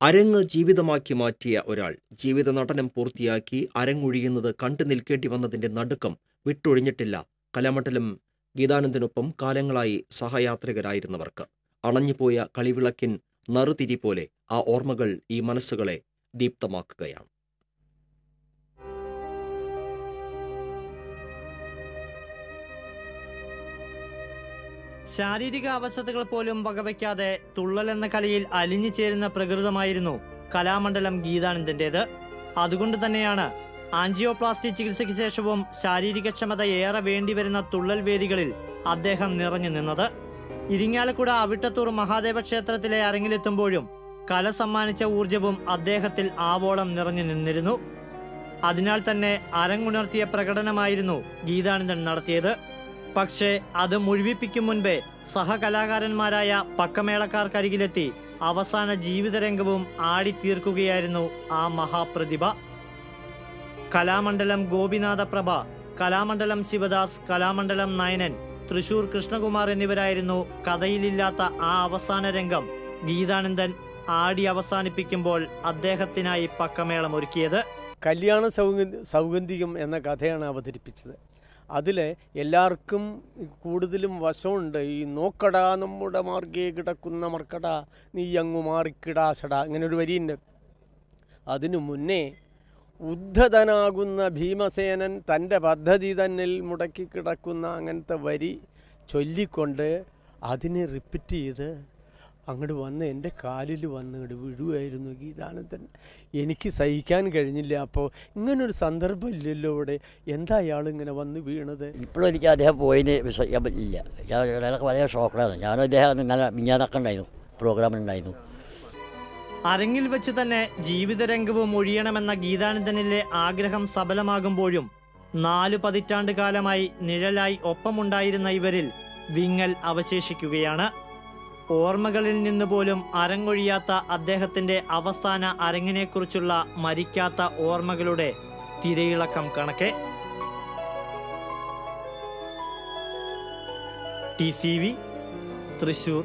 അരങ്ങ് ജീവിതമാക്കി മാറ്റിയ ഒരാൾ ജീവിത നടനം പൂർത്തിയാക്കി അരങ്ങൊഴിയുന്നത് കണ്ടു നിൽക്കേണ്ടി വന്നതിന്റെ നടുക്കം വിട്ടൊഴിഞ്ഞിട്ടില്ല. കലാമണ്ഡലം ഗീതാനന്ദനൊപ്പം കാലങ്ങളായി സഹയാത്രികരായിരുന്നവർക്ക്. അണഞ്ഞുപോയ കളിവിളക്കിൻ നറുതിരി പോലെ ആ ഓർമ്മകൾ ഈ മനസ്സുകളെ ദീപ്തമാക്കുകയാണ്. ശാരീരിക അവസ്ഥകൾ പോലും വകവയ്ക്കാതെ തുള്ളൽ എന്ന കലയിൽ അലിഞ്ഞു ചേരുന്ന പ്രകൃതമായിരുന്നു കലാമണ്ഡലം ഗീതാനന്ദന്റേത്. അതുകൊണ്ട് തന്നെയാണ് ആൻജിയോപ്ലാസ്റ്റി ചികിത്സയ്ക്ക് ശേഷവും ശാരീരികക്ഷമത ഏറെ വേണ്ടിവരുന്ന തുള്ളൽ വേദികളിൽ അദ്ദേഹം നിറഞ്ഞു നിന്നത്. ഇരിങ്ങാലക്കുട അവിട്ടത്തൂർ മഹാദേവ ക്ഷേത്രത്തിലെ അരങ്ങിലെത്തുമ്പോഴും കല സമ്മാനിച്ച ഊർജവും അദ്ദേഹത്തിൽ ആവോളം നിറഞ്ഞു നിന്നിരുന്നു. അതിനാൽ തന്നെ അരങ്ങുണർത്തിയ പ്രകടനമായിരുന്നു ഗീതാനന്ദൻ നടത്തിയത്. പക്ഷേ അത് മുഴുവിപ്പിക്കും മുൻപേ സഹകലാകാരന്മാരായ പക്കമേളക്കാർക്കരികിലെത്തി അവസാന ജീവിതരംഗവും ആടിത്തീർക്കുകയായിരുന്നു ആ മഹാപ്രതിഭ. കലാമണ്ഡലം ഗോപിനാഥ പ്രഭ കലാമണ്ഡലം ശിവദാസ് കലാമണ്ഡലം നയനൻ തൃശൂർ കൃഷ്ണകുമാർ എന്നിവരായിരുന്നു കഥയിലില്ലാത്ത ആ അവസാന രംഗം ഗീതാനന്ദൻ ആടി അവസാനിപ്പിക്കുമ്പോൾ അദ്ദേഹത്തിനായി പക്കമേളം ഒരുക്കിയത് കല്യാണ സൗഗ സൗഗന്ധികം എന്ന കഥയാണ് അവതരിപ്പിച്ചത്. അതിൽ എല്ലാവർക്കും കൂടുതലും വശമുണ്ട്. ഈ നോക്കടാ നമ്മുടെ മാർഗേ കിടക്കുന്ന മർക്കട നീ അങ്ങു മാറിക്കിടാശട ഇങ്ങനെ ഒരു വരിയുണ്ട്. അതിനു മുന്നേ ഉദ്ധതനാകുന്ന ഭീമസേനൻ തന്റെ പദ്ധതി തന്നിൽ മുടക്കി കിടക്കുന്ന അങ്ങനത്തെ വരി ചൊല്ലിക്കൊണ്ട് അതിനെ റിപ്പീറ്റ് ചെയ്ത് അങ്ങോട്ട് വന്ന് എന്റെ കാലിൽ വന്ന് ഇങ്ങോട്ട് വീഴുമായിരുന്നു ഗീതാനന്ദൻ. എനിക്ക് സഹിക്കാൻ കഴിഞ്ഞില്ല. അപ്പോൾ ഇങ്ങനൊരു സന്ദർഭം ഇല്ലല്ലോ ഇവിടെ. എന്താ അയാൾ ഇങ്ങനെ വന്ന് വീണത്? ഇപ്പോഴും എനിക്ക് അദ്ദേഹം പോയിന് വിശ്വസിക്കാൻ പറ്റില്ല. ഞാൻ അയാൾക്ക് വളരെ ഷോക്കഡാണ് ഞാനും അദ്ദേഹം ഇങ്ങനെ മിഞ്ഞാന്നൊക്കെ ഉണ്ടായിരുന്നു. പ്രോഗ്രാമിലുണ്ടായിരുന്നു അരങ്ങിൽ വെച്ച് തന്നെ ജീവിതരംഗവും ഒഴിയണമെന്ന ഗീതാനന്ദനിലെ ആഗ്രഹം സഫലമാകുമ്പോഴും നാലു പതിറ്റാണ്ട് കാലമായി നിഴലായി ഒപ്പമുണ്ടായിരുന്ന ഇവരിൽ വിങ്ങൽ അവശേഷിക്കുകയാണ്. ഓർമ്മകളിൽ നിന്ന് പോലും അരങ്ങൊഴിയാത്ത അദ്ദേഹത്തിന്റെ അവസാന അരങ്ങിനെക്കുറിച്ചുള്ള മരിക്കാത്ത ഓർമ്മകളുടെ തിരയിളക്കം കണക്കെ. T C V Thrissur.